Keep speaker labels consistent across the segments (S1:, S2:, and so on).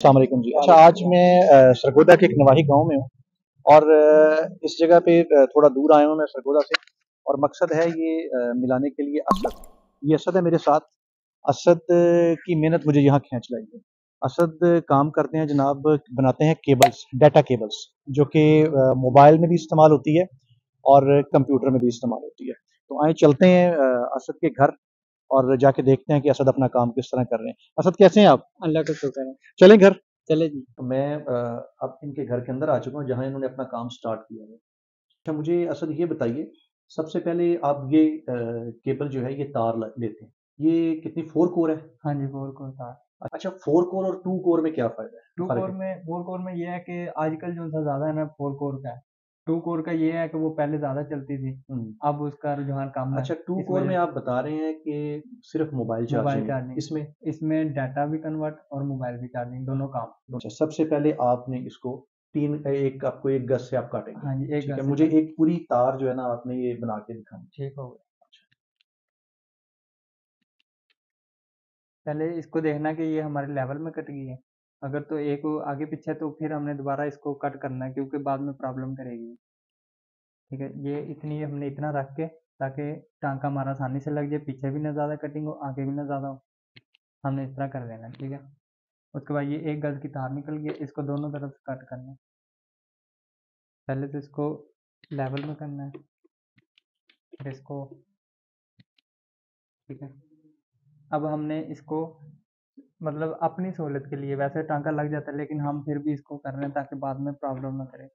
S1: अलैक्म जी। अच्छा आज मैं सरगोदा के एक नवाही गाँव में हूँ और इस जगह पे थोड़ा दूर आया हूँ मैं सरगोदा से और मकसद है ये मिलाने के लिए असद। ये असद है मेरे साथ। असद की मेहनत मुझे यहाँ खींच लाई है। असद काम करते हैं जनाब बनाते हैं केबल्स डाटा केबल्स जो कि अ, मोबाइल में भी इस्तेमाल होती है और कंप्यूटर में भी इस्तेमाल होती है। तो आए चलते हैं असद के घर। और जाके देखते हैं कि असद अपना काम किस तरह कर रहे हैं। असद कैसे हैं आप?
S2: अल्लाह का शुक्र है।
S1: चले घर?
S2: चले जी।
S1: तो मैं अब इनके घर के अंदर आ चुका हूँ जहाँ इन्होंने अपना काम स्टार्ट किया है। अच्छा मुझे असद ये बताइए सबसे पहले आप ये केबल जो है ये तार लेते हैं। ये कितनी फोर कोर है?
S2: हाँ जी फोर कोर तार।
S1: अच्छा फोर कोर और टू कोर में क्या फ़ायदा है?
S2: टू कोर में फोर कोर में ये है कि आजकल जो सा ज़्यादा है ना फोर कोर का है। टू कोर का ये है कि वो पहले ज़्यादा चलती थी।
S1: हम्म,
S2: अब उसका रुझान कम
S1: अच्छा टू कोर में आप बता रहे हैं कि सिर्फ़ मोबाइल
S2: मोबाइल
S1: चार्जिंग
S2: चार्जिंग।
S1: इसमें?
S2: इसमें डाटा भी कन्वर्ट और मोबाइल भी चार्जिंग दोनों काम।
S1: अच्छा सबसे पहले आपने इसको तीन एक आपको एक गज से आप काटेंगे।
S2: हाँ जी एक गज
S1: मुझे एक पूरी तार जो है ना आपने ये बना के दिखानी
S2: ठीक हो गया। पहले इसको देखना कि ये हमारे लेवल में कट गई है। अगर तो एक आगे पीछे तो फिर हमने दोबारा इसको कट करना है, क्योंकि बाद में प्रॉब्लम करेगी। ठीक है, ये इतनी हमने इतना रख के, ताकि टांका हमारा आसानी से लग जाए, पीछे भी ना ज़्यादा कटिंग हो, आगे भी ना ज़्यादा हो। हमने इस तरह कर देना ठीक है। उसके बाद ये एक गज की तार निकल गई, इसको दोनों तरफ़ से कट करना है। पहले तो इसको लेवल में करना है, फिर इसको, ठीक है। अब हमने इसको मतलब अपनी सहूलत के लिए वैसे टांका लग जाता है लेकिन हम फिर भी इसको कर रहे हैं ताकि बाद में प्रॉब्लम ना करे।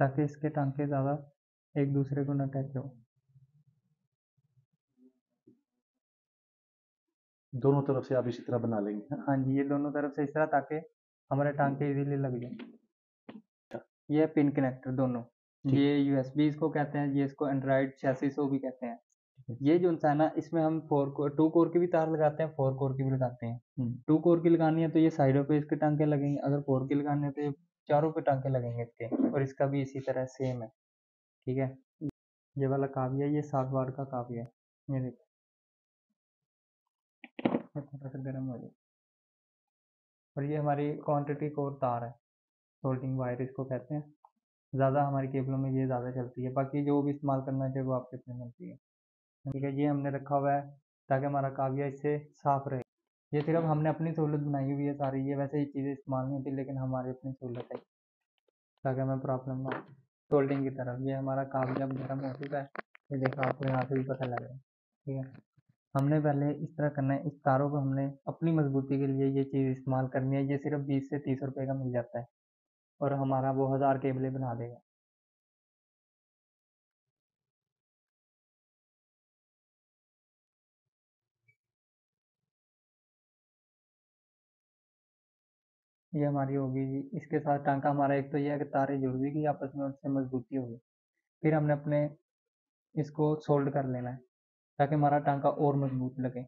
S2: ताकि इसके टांके ज़्यादा एक दूसरे को न टैच हो।
S1: दोनों तरफ़ से आप इसी तरह बना लेंगे हाँ
S2: जी ये दोनों तरफ़ से इस तरह ताकि हमारे टांग टांके इजीली लग जाए। ये है पिन कनेक्टर दोनों। ये यूएसबी इसको कहते हैं ये इसको एंड्रॉइड चैसिसो भी कहते हैं। ये जो है ना इसमें हम फोर कोर टू कोर की भी तार लगाते हैं फोर कोर की भी लगाते हैं।
S1: हम्म,
S2: टू कोर की लगानी है तो ये साइडों पे इसके टांके लगेंगे अगर फोर की लगानी है तो ये चारों पे टांके लगेंगे इसके और इसका भी इसी तरह सेम है। ठीक है? ये वाला काव्य है ये सात वाट का काव्य है। ये देखो। थोड़ा सा गर्म हो जाए। और ये हमारी क्वांटिटी कोर तार है सोल्डिंग वायर इसको कहते हैं। ज़्यादा हमारी केबलों में ये ज़्यादा चलती है, बाकी जो भी इस्तेमाल करना चाहिए वो आपके अपने मिलती है। ठीक है ये हमने रखा हुआ है ताकि हमारा काव्य इससे साफ़ रहे। ये सिर्फ़ हमने अपनी सहूलत बनाई हुई है सारी, ये वैसे ये चीज़ें इस्तेमाल नहीं होती, लेकिन हमारी अपनी सहूलत है। ताकि हमें प्रॉब्लम ना सोल्डिंग की तरफ़, ये हमारा काव्य गर्म हो चुका है। ये देखो, आपको यहाँ से भी पता लग रहा है। ठीक है। हमने पहले इस तरह करना है, इस तारों को हमने अपनी मजबूती के लिए ये चीज़ इस्तेमाल करनी है, ये सिर्फ़ बीस से तीस रुपए का मिल जाता है और हमारा वो हज़ार केबलें बना देगा। ये हमारी होगी जी। इसके साथ टांका हमारा, एक तो ये है कि तारें जुड़ भी गई आपस में उससे मजबूती होगी फिर हमने अपने इसको सोल्ड कर लेना है। ताकि हमारा टांका और मज़बूत लगे।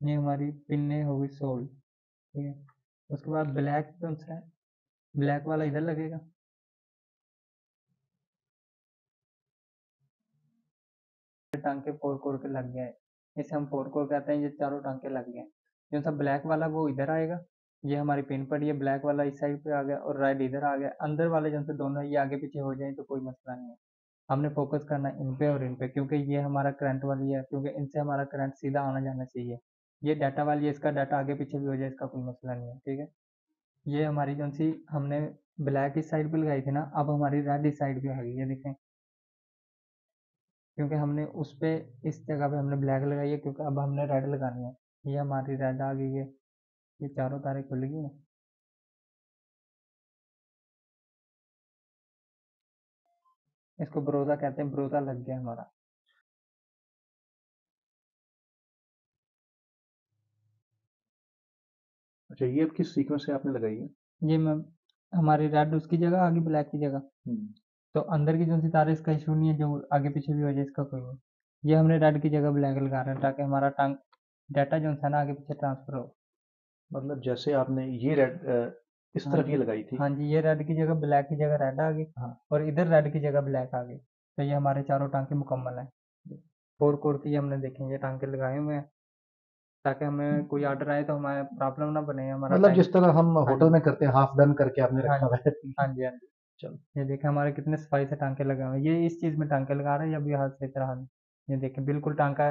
S2: ये हमारी पिन्ने होगी सोल्ड ठीक है? उसके बाद ब्लैक कौन सा है ब्लैक वाला इधर लगेगा। टांके फोर कोर के लग गए इसे हम फोर कोर कहते हैं, ये चारों टांके लग गए जो सा ब्लैक वाला वो इधर आएगा, ये हमारी पिन पड़ी है ब्लैक वाला इस साइड पे आ गया और राइट इधर आ गया। अंदर वाले जो दोनों ये आगे पीछे हो जाए तो कोई मसला नहीं है। हमने फोकस करना इन पे और इन पे, क्योंकि ये हमारा करंट वाली है, क्योंकि इनसे हमारा करंट सीधा आना जाना चाहिए। ये डाटा वाली है, इसका डाटा आगे पीछे भी हो जाए, इसका कोई मसला नहीं है, ठीक है? ये हमारी जो सी हमने ब्लैक इस साइड पे लगाई थी ना, अब हमारी रेड इस साइड पे आ गई है, देखें। क्योंकि हमने उस पर इस जगह पे हमने ब्लैक लगाई है, क्योंकि अब हमने रेड लगानी है। ये हमारी रेड आ गई है। ये चारों तारें खुल गई हैं। इसको ब्रोजा कहते हैं। ब्रोजा लग गया हमारा।
S1: अच्छा ये अब किस सीक्वेंस से आपने लगाई है?
S2: ये मैम हमारी रेड उसकी जगह आ गई ब्लैक की जगह।
S1: हम्म,
S2: तो अंदर की जो सी तार है इसका इशू नहीं है जो आगे पीछे भी हो जाए इसका कोई नहीं ये हमने रेड की जगह ब्लैक लगा रहे हैं ताकि हमारा टांग डाटा जो है ना आगे पीछे ट्रांसफ़र हो।
S1: मतलब जैसे आपने ये रेड इस
S2: हाँ
S1: तरफ़ ये लगाई थी।
S2: हाँ जी ये रेड की जगह ब्लैक की जगह रेड आ गई
S1: हाँ।
S2: और इधर रेड की जगह ब्लैक आ गई तो ये हमारे चारों टांके मुकम्मल हैं। फोर कोर की हमने देखे ये टांके लगाए हुए हैं। ताकि हमें कोई ऑर्डर आए तो हमारे प्रॉब्लम ना बने हमारा
S1: मतलब जिस तरह हम
S2: हाँ
S1: होटल में करते हैं हाफ़ डन करके आपने
S2: हाँ
S1: रखा हुआ है।
S2: हाँ जी हाँ जी।
S1: चलो।
S2: ये देखें हमारे कितने सफ़ाई से टांके लगे हुए हैं। ये इस चीज़ में टांके लगा रहे हैं या भी हाथ से तरह ये देखें बिल्कुल टांका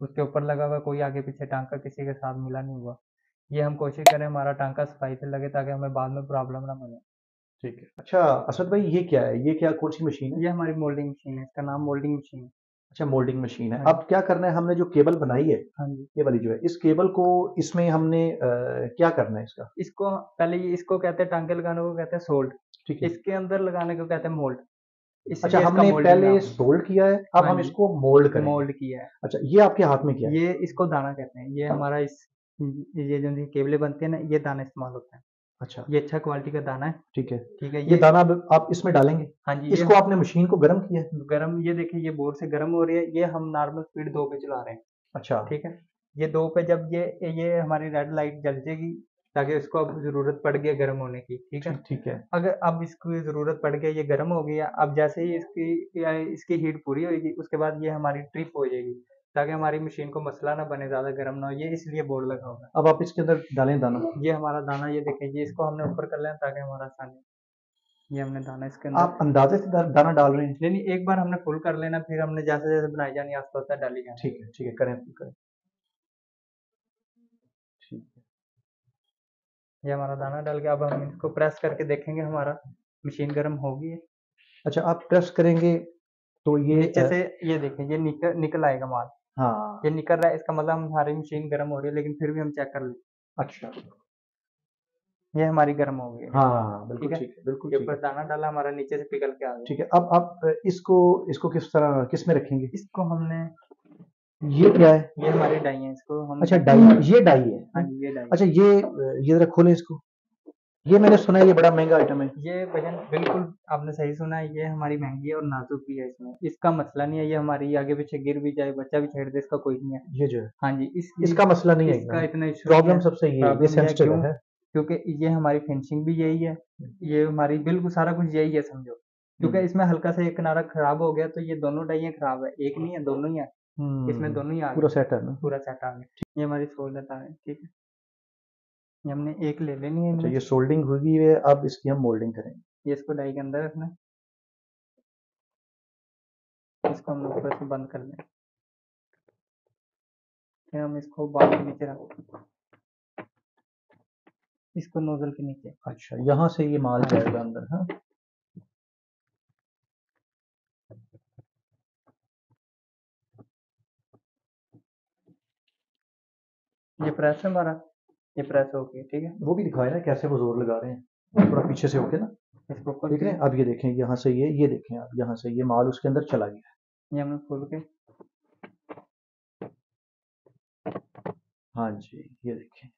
S2: उसके ऊपर लगा हुआ कोई आगे पीछे टांका किसी के साथ मिला नहीं हुआ। ये हम कोशिश करें हमारा टांका सफ़ाई से लगे ताकि हमें बाद में प्रॉब्लम ना बने।
S1: ठीक है। अच्छा असद भाई ये क्या है? ये क्या कौन सी मशीन है?
S2: ये हमारी मोल्डिंग मशीन है इसका नाम मोल्डिंग मशीन है।
S1: अच्छा मोल्डिंग मशीन है।
S2: हाँ
S1: अब क्या करना है? हमने जो केबल बनाई है
S2: हाँ जी।
S1: ये वाली जो है इस केबल को इसमें हमने अ, क्या करना है इसका?
S2: इसको पहले ये इसको कहते हैं टांके लगाने को कहते हैं सोल्ड।
S1: ठीक है।
S2: इसके अंदर लगाने को कहते हैं मोल्ड
S1: अच्छा हमने पहले सोल्ड किया है अब
S2: हाँ
S1: हम इसको मोल्ड करेंगे।
S2: मोल्ड किया है।
S1: अच्छा ये आपके हाथ में क्या है?
S2: ये इसको दाना कहते हैं। ये हमारा इस ये जो केबलें बनती है ना ये दाना इस्तेमाल होता है।
S1: अच्छा।
S2: ये अच्छा क्वालिटी का दाना है।
S1: ठीक है।
S2: ठीक है
S1: ये
S2: ये
S1: दाना आप इसमें डालेंगे?
S2: हाँ जी
S1: इसको आपने मशीन को गर्म किया है?
S2: गर्म ये देखिए ये बोर्ड से गर्म हो रही है। ये हम नॉर्मल स्पीड दो पे चला रहे हैं।
S1: अच्छा।
S2: ठीक है? ये दो पे जब ये ये हमारी रेड लाइट जल जाएगी ताकि इसको अब ज़रूरत पड़ गई गर्म होने की ठीक है?
S1: ठीक है।
S2: अगर अब इसकी ज़रूरत पड़ गई ये गर्म हो गया अब जैसे ही इसकी इसकी हीट पूरी होगी उसके बाद ये हमारी ट्रिप हो जाएगी ताकि हमारी मशीन को मसला ना बने ज़्यादा गर्म ना हो ये इसलिए बोर्ड लगा होगा
S1: अब आप इसके अंदर डालें दाना।
S2: ये हमारा दाना ये देखें ये इसको हमने ऊपर कर लें ताकि हमारा आसानी ये हमने दाना इसके अंदर
S1: आप अंदाजे से दाना डाल रहे हैं?
S2: नहीं नहीं एक बार हमने फुल कर लेना फिर हमने जैसे जैसे बनाई जानी आस्ता आस्ता डाली जानी।
S1: ठीक है ठीक है करें फुल करें ठीक है
S2: ये हमारा दाना डाल के अब हम इसको प्रेस करके देखेंगे हमारा मशीन गर्म होगी
S1: अच्छा आप प्रेस करेंगे तो ये
S2: नीचे
S1: अ,
S2: से ये देखें ये निकल निकल आएगा माल।
S1: हाँ।
S2: ये निकल रहा है इसका मतलब हमारी मशीन गर्म हो रही है लेकिन फिर भी हम चेक कर लें।
S1: अच्छा।
S2: ये हमारी गर्म हो गई है।
S1: हाँ हाँ बिल्कुल
S2: ठीक है?
S1: बिल्कुल
S2: ये ऊपर दाना डाला हमारा नीचे से पिघल के आ गया।
S1: ठीक है अब आप इसको इसको किस तरह किसमें रखेंगे?
S2: इसको हमने
S1: ये क्या है?
S2: ये हमारी डाई है इसको हम
S1: अच्छा डाई ये डाई है।
S2: हाँ ये डाई
S1: अच्छा ये ये जरा खोलें इसको। ये मैंने सुना है ये बड़ा महँगा आइटम है।
S2: ये वज़न बिल्कुल आपने सही सुना है ये हमारी महँगी है और नाजुक भी है इसमें। इसका मसला नहीं है ये हमारी आगे पीछे गिर भी जाए बच्चा भी छेड़ दे इसका कोई नहीं है।
S1: ये जो है।
S2: हाँ जी इस
S1: इसका मसला नहीं है
S2: इसका इतना इशू
S1: प्रॉब्लम सबसे ये ये सेंसिटिव है
S2: क्योंकि ये हमारी फिनिशिंग भी यही है। ये हमारी बिल्कुल सारा कुछ यही है समझो। क्योंकि
S1: हम्म,
S2: इसमें हल्का सा एक किनारा खराब हो गया तो ये दोनों डाइयाँ खराब है। एक नहीं है दोनों ही है। इसमें
S1: हम्म,
S2: दोनों ही आ
S1: पूरा सेट है ना?
S2: पूरा सेट आ गया। ये हमारी सोल्डर तार है ठीक है। ये हमने एक ले लेनी है
S1: अच्छा ये सोल्डिंग हुई है अब इसकी हम मोल्डिंग करेंगे।
S2: ये इसको डाई के अंदर रखना इसको हम ऊपर से बंद कर दें फिर हम इसको बाल के नीचे रख इसको नोजल के नीचे।
S1: अच्छा यहाँ से ये माल जाएगा अंदर हाँ?
S2: ये प्रेस है हमारा ये प्रेस हो गया ठीक है?
S1: वो भी दिखाए ना कैसे वो ज़ोर लगा रहे हैं। थोड़ा पीछे से होके ना
S2: इसको
S1: देख रहे हैं? अब ये देखें यहाँ से ये ये देखें अब यहाँ से ये माल उसके अंदर चला गया।
S2: ये हमने खोल के।
S1: हाँ जी ये देखें।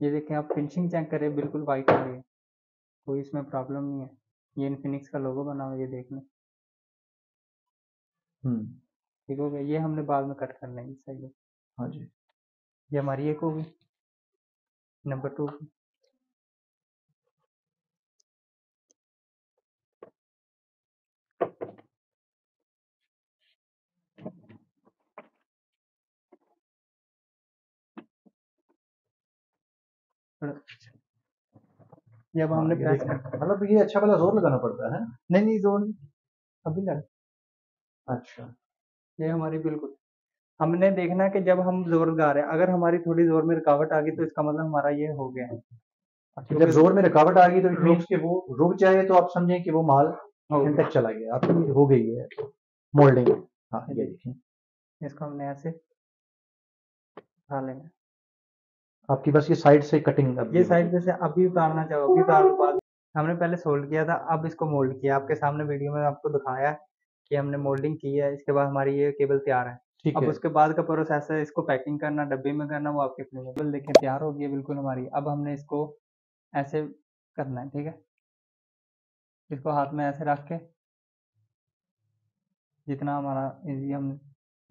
S2: ये देखें आप फिनिशिंग चेक करें बिल्कुल वाइट हो रही है। कोई इसमें प्रॉब्लम नहीं है। ये इन्फिनिक्स का लोगो बना हुआ ये देख लें।
S1: हम्म।
S2: ठीक हो गया ये हमने बाद में कट करना है सही है।
S1: हाँ जी।
S2: ये हमारी एक होगी। नंबर टू ये अब हमने
S1: हाँ,
S2: प्रेस
S1: मतलब ये अच्छा वाला ज़ोर लगाना पड़ता है
S2: नहीं नहीं नहीं। अभी लग
S1: अच्छा।
S2: ये हमारी बिल्कुल हमने देखना कि जब हम ज़ोर लगा रहे हैं अगर हमारी थोड़ी ज़ोर में रुकावट आ गई तो इसका मतलब हमारा ये हो गया है।
S1: जब ज़ोर में रुकावट आ गई तो इट मीन्स कि वो रुक जाए तो आप समझें कि वो माल तक चला गया आपकी हो गई है मोल्डिंग। हाँ ये देखिए।
S2: इसको हमने ऐसे उठा लेंगे।
S1: आपकी बस ये साइड से कटिंग अब
S2: ये साइड से अभी उतारना चाहो अभी उतारने के बाद हमने पहले सोल्ड किया था अब इसको मोल्ड किया। आपके सामने वीडियो में आपको दिखाया कि हमने मोल्डिंग की है इसके बाद हमारी ये केबल तैयार है।
S1: ठीक
S2: अब
S1: है।
S2: उसके बाद का प्रोसेस है इसको पैकिंग करना डब्बे में करना वो आपके अपने केबल देखें तैयार हो गई है बिल्कुल हमारी। अब हमने इसको ऐसे करना है ठीक है? इसको हाथ में ऐसे रख के जितना हमारा ये हम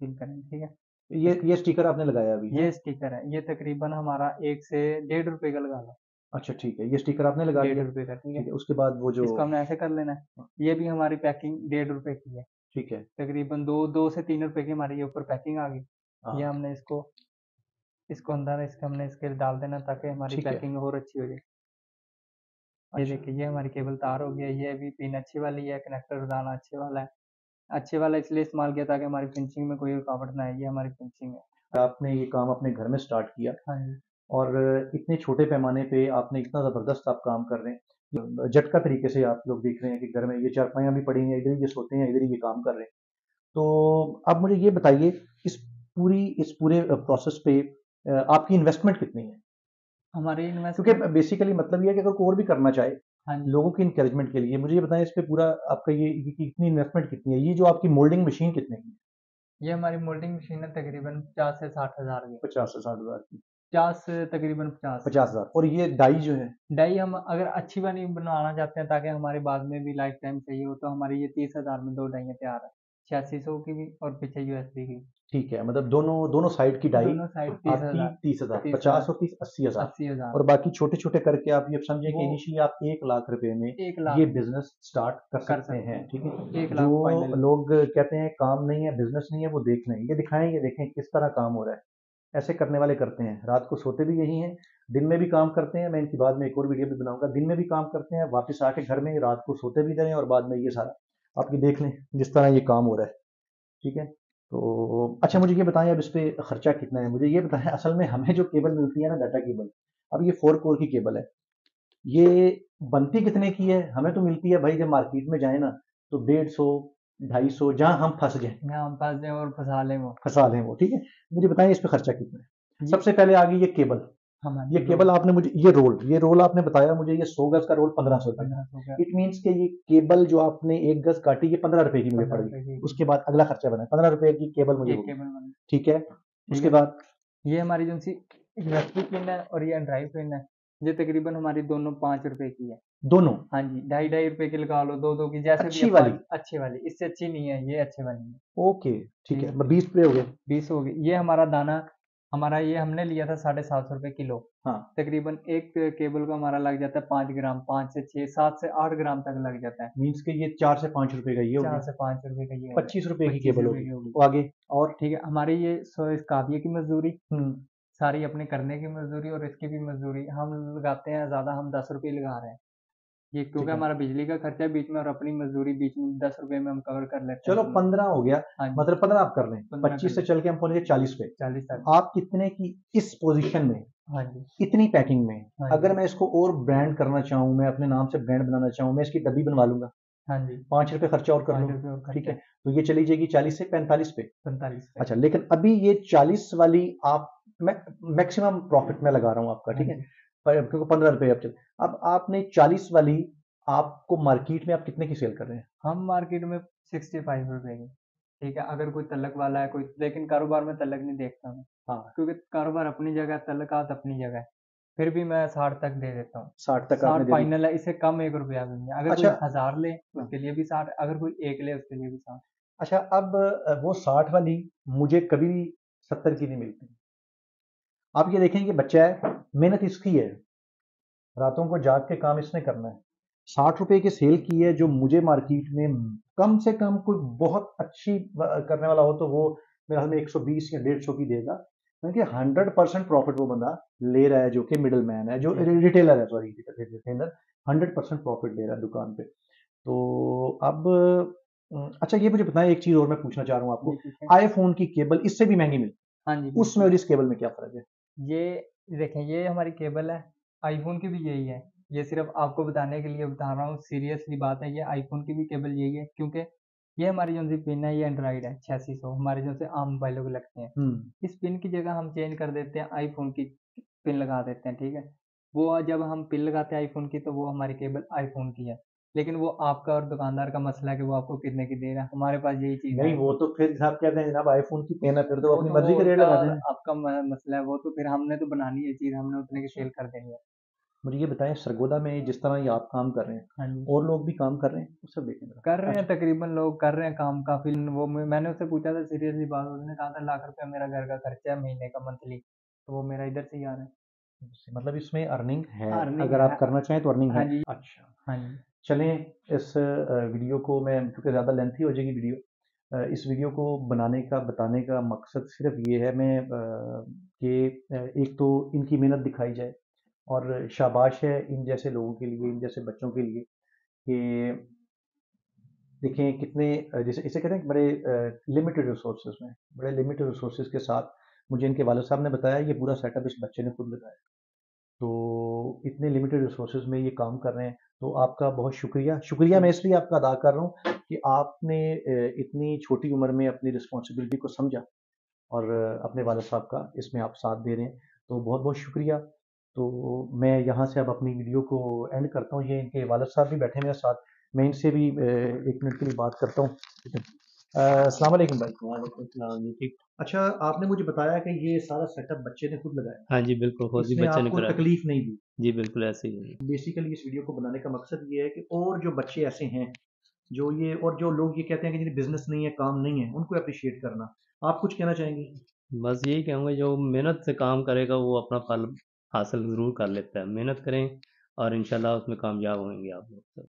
S2: फिल करें ठीक है?
S1: ये ये स्टिकर आपने लगाया अभी
S2: ये स्टिकर है ये तकरीबन हमारा एक से डेढ़ रुपए का लगा लो
S1: अच्छा ठीक है ये स्टिकर आपने लगा
S2: डेढ़ रुपए का ठीक है?
S1: उसके बाद वो जो
S2: इसको हमने ऐसे कर लेना है। ये भी हमारी पैकिंग डेढ़ रुपए की है।
S1: ठीक है
S2: तकरीबन दो दो से तीन रुपए की हमारी ये ऊपर पैकिंग आ गई।
S1: हाँ,
S2: ये हमने इसको इसको अंदर इसके हमने इसके डाल देना ताकि हमारी
S1: ठीक है।
S2: पैकिंग और अच्छी हो जाए। ये
S1: अच्छा,
S2: देखिए ये हमारी केबल तार हो गया ये भी पिन अच्छी वाली है कनेक्टर दाना अच्छे वाला है। अच्छे वाला इसलिए इस्तेमाल किया ताकि हमारी फिनिशिंग में कोई रुकावट ना आए ये हमारी फिनिशिंग है।
S1: आपने ये काम अपने घर में स्टार्ट किया
S2: हाँ जी।
S1: और इतने छोटे पैमाने पे आपने इतना ज़बरदस्त आप काम कर रहे हैं। झटका तरीके से आप लोग देख रहे हैं कि घर में ये चारपाइयाँ भी पड़ी हैं इधर ही ये सोते हैं इधर ही ये काम कर रहे हैं। तो आप मुझे ये बताइए इस पूरी इस पूरे प्रोसेस पे आपकी इन्वेस्टमेंट कितनी है?
S2: हमारी
S1: क्योंकि बेसिकली मतलब ये है कि अगर कोई और भी करना चाहे
S2: हाँ
S1: लोगों की इंकरेजमेंट के लिए मुझे ये बताएँ इस पे पूरा आपका ये कितनी इन्वेस्टमेंट कितनी है? ये जो आपकी मोल्डिंग मशीन कितने की है?
S2: ये हमारी मोल्डिंग मशीन है तकरीबन पचास से साठ हज़ार की।
S1: पचास से साठ हज़ार की।
S2: पचास तकरीबन पचास।
S1: पचास हज़ार। और ये डाई जो है?
S2: डाई हम अगर अच्छी वाली बनवाना चाहते हैं ताकि हमारे बाद में भी लाइफ टाइम चाहिए हो तो हमारी ये तीस हज़ार में दो डाइयाँ तैयार है। छियासी सौ की भी और पीछे यूएसबी की।
S1: ठीक है मतलब दोनों दोनों साइड की डाई
S2: दोनों साइड तीस हज़ार।
S1: तीस हज़ार पचास। और तीस अस्सी हज़ार।
S2: अस्सी हज़ार।
S1: और बाकी छोटे छोटे करके आप ये समझें कि इनिशियली आप एक लाख रुपए में
S2: एक लाख।
S1: ये बिज़नेस स्टार्ट कर
S2: कर
S1: सकते हैं ठीक है?
S2: एक लाख
S1: जो लोग कहते हैं काम नहीं है बिज़नेस नहीं है वो देख लें ये दिखाएँ ये देखें किस तरह काम हो रहा है। ऐसे करने वाले करते हैं। रात को सोते भी यही हैं, दिन में भी काम करते हैं। मैं इनकी बाद में एक और वीडियो भी बनाऊँगा। दिन में भी काम करते हैं, वापस आके घर में रात को सोते भी रहें और बाद में ये सारा। आप ये देख लें जिस तरह ये काम हो रहा है। ठीक है? तो अच्छा मुझे ये बताएँ अब इस पर खर्चा कितना है? मुझे ये बताएँ, असल में हमें जो केबल मिलती है ना, डाटा केबल, अब ये फोर कोर की केबल है। ये बनती कितने की है? हमें तो मिलती है भाई जब मार्केट में जाए ना तो डेढ़ सौ ढाई सौ जहाँ हम फंस जाए
S2: हम फंस जाए और फंसा लें वो।
S1: फंसा लें वो ठीक है? मुझे बताएँ इस पे खर्चा कितना है? सबसे पहले आ गई ये केबल।
S2: हमारी
S1: ये केबल आपने मुझे ये रोल ये रोल आपने बताया मुझे ये सौ गज का रोल पंद्रह सौ रुपए इट मीन्स के। ये केबल जो आपने एक गज काटी ये पंद्रह रुपए की मुझे पड़ गई। उसके बाद अगला खर्चा बना पंद्रह रुपए की केबल मुझे ठीक है? उसके बाद?
S2: ये हमारी जो यूएसबी पिन है और ये ड्राइव पिन है। ये तकरीबन हमारी दोनों पाँच रुपए की है।
S1: दोनों?
S2: हाँ जी ढाई ढाई रुपए की लगा लो दो दो की जैसे
S1: अच्छी वाली?
S2: अच्छी वाली इससे अच्छी नहीं है ये अच्छे वाली है।
S1: ओके ठीक है
S2: ठीक।
S1: बीस रुपए हो गए।
S2: बीस हो गई ये हमारा दाना हमारा ये हमने लिया था साढ़े सात सौ रुपए किलो।
S1: हाँ।
S2: तकरीबन एक केबल का हमारा लग जाता है पाँच ग्राम पाँच से छह सात से आठ ग्राम तक लग जाता है।
S1: मीन्स के ये चार से पाँच रुपए का ये
S2: चार से पाँच रुपए का ये
S1: पच्चीस रुपए की केबल होगी आगे? और
S2: ठीक है हमारी ये सो इस की मजदूरी।
S1: हम्म,
S2: सारी अपने करने की मजदूरी और इसकी भी मजदूरी। हम लगाते हैं ज़्यादा हम दस रुपये लगा रहे हैं। ये क्योंकि हमारा बिजली का खर्चा बीच में और अपनी मजदूरी बीच में दस रुपए में हम कवर कर लेते
S1: चलो पंद्रह हो गया।
S2: हाँ
S1: मतलब पंद्रह आप कर लें।
S2: 15
S1: पच्चीस से चल के हम पहुँचे चालीस पे।
S2: चालीस
S1: आप कितने की इस पोजीशन में
S2: हाँ जी।
S1: इतनी पैकिंग में
S2: हाँ
S1: अगर मैं इसको और ब्रांड करना चाहूँ मैं अपने नाम से ब्रांड बनाना चाहूँ मैं इसकी डब्बी बनवा लूँगा।
S2: हाँ जी।
S1: पाँच रुपए खर्चा और कर लूँ। ठीक है? तो ये चली जाएगी चालीस से पैंतालीस पे।
S2: पैंतालीस
S1: अच्छा लेकिन अभी ये चालीस वाली आप मैक्सिमम प्रॉफिट में लगा रहा हूँ आपका ठीक
S2: हाँ?
S1: है पर क्योंकि पंद्रह रुपये अब चल अब आपने चालीस वाली आपको मार्केट में आप कितने की सेल कर रहे हैं?
S2: हम मार्केट में सिक्सटी फाइव रुपए की ठीक है? अगर कोई तलक वाला है कोई लेकिन कारोबार में तलक नहीं देखता मैं
S1: हाँ।
S2: क्योंकि कारोबार अपनी जगह है, तलकात अपनी जगह है। फिर भी मैं साठ तक दे देता हूँ।
S1: साठ तक
S2: साठ फाइनल है इससे कम एक रुपया भी नहीं। अगर कोई
S1: अच्छा।
S2: हज़ार ले उसके लिए भी साठ अगर कोई एक ले उसके लिए भी साठ।
S1: अच्छा अब वो साठ वाली मुझे कभी भी सत्तर की नहीं मिलती। आप ये देखें कि बच्चा है मेहनत इसकी है। रातों को जाग के काम इसने करना है। साठ रुपए की सेल की है जो मुझे मार्केट में कम से कम कोई बहुत अच्छी करने वाला हो तो वो मेरे हाल में 120 या डेढ़ सौ की देगा। क्योंकि हंड्रेड परसेंट प्रॉफिट वो बंदा ले रहा है जो कि मिडल मैन है जो रिटेलर है sorry retailer hundred percent profit ले रहा है दुकान पे। तो अब अच्छा ये मुझे बताएँ एक चीज़ और मैं पूछना चाह रहा हूँ आपको। आईफोन की केबल इससे भी महँगी मिलती
S2: हाँ। जी
S1: उसमें और इस केबल में क्या फ़र्क है?
S2: ये देखें ये हमारी केबल है आईफोन की भी यही है। ये सिर्फ़ आपको बताने के लिए बता रहा हूँ सीरियसली बात है ये आईफोन की भी केबल यही है क्योंकि ये हमारी जो सी पिन है ये एंड्रॉइड है छियासी सौ हमारे जो से आम मोबाइलों को लगते हैं।
S1: हम्म।
S2: इस पिन की जगह हम चेंज कर देते हैं आईफोन की पिन लगा देते हैं ठीक है? वो जब हम पिन लगाते हैं आईफोन की तो वो हमारी केबल आईफोन की है। लेकिन वो आपका और दुकानदार का मसला है कि वो आपको कितने की दे रहा है। हमारे पास यही चीज़
S1: नहीं वो तो फिर आप कहते हैं जनाब आईफोन की पेन है फिर तो अपनी
S2: तो
S1: मर्ज़ी का रेट लगा दें
S2: आपका मसला है। वो तो फिर हमने तो बनानी है चीज़ हमने उतने की सेल कर देनी है।
S1: मुझे ये बताएँ सरगोदा में जिस तरह ये आप काम कर रहे हैं
S2: हाँ
S1: और लोग भी काम कर रहे हैं वो सब देखें
S2: कर रहे हैं तकरीबन लोग कर रहे हैं काम काफ़ी। वो मैंने उससे पूछा था सीरियसली बात उसने कहा था लाख रुपया मेरा घर का खर्चा है महीने का मंथली तो वो मेरा इधर से ही आ रहा है।
S1: मतलब इसमें अर्निंग है।
S2: Earning
S1: अगर
S2: है।
S1: आप करना चाहें तो अर्निंग
S2: हाँ।
S1: है अच्छा।
S2: हाँ जी।
S1: चलें इस वीडियो को मैं, क्योंकि ज़्यादा लेंथी हो जाएगी वीडियो इस वीडियो को बनाने का, बताने का मकसद सिर्फ़ ये है मैं कि एक तो इनकी मेहनत दिखाई जाए और शाबाश है इन जैसे लोगों के लिए, इन जैसे बच्चों के लिए कि देखें कितने जैसे इसे कहते हैं बड़े लिमिटेड रिसोर्सेज में, बड़े लिमिटेड रिसोर्सेज के साथ मुझे इनके वाले साहब ने बताया, ये पूरा सेटअप इस बच्चे ने खुद लगाया। तो इतने लिमिटेड रिसोर्सेज में ये काम कर रहे हैं। तो आपका बहुत शुक्रिया। शुक्रिया मैं इसलिए आपका अदा कर रहा हूँ कि आपने इतनी छोटी उम्र में अपनी रिस्पॉन्सिबिलिटी को समझा और अपने वाले साहब का इसमें आप साथ दे रहे हैं। तो बहुत बहुत शुक्रिया। तो मैं यहाँ से अब अपनी वीडियो को एंड करता हूँ। ये इनके वालद साहब भी बैठे मेरे साथ। मैं इनसे भी एक मिनट के लिए बात करता हूँ। अस्सलाम वालेकुम भाई
S3: ठीक।
S1: अच्छा आपने मुझे बताया कि ये सारा सेटअप बच्चे ने खुद लगाया।
S3: हाँ जी बिल्कुल खुद ही बच्चे ने
S1: आपको
S3: करा।
S1: तकलीफ़ नहीं दी
S3: जी बिल्कुल ऐसे ही
S1: बेसिकली इस वीडियो को बनाने का मकसद ये है कि और जो बच्चे ऐसे हैं जो ये और जो लोग ये कहते हैं कि जिन्हें बिज़नेस नहीं है काम नहीं है उनको अप्रिशिएट करना। आप कुछ कहना चाहेंगे?
S3: बस यही कहूँगा जो मेहनत से काम करेगा वो अपना फल हासिल ज़रूर कर लेता है। मेहनत करें और इंशाल्लाह उसमें कामयाब होंगे आप लोग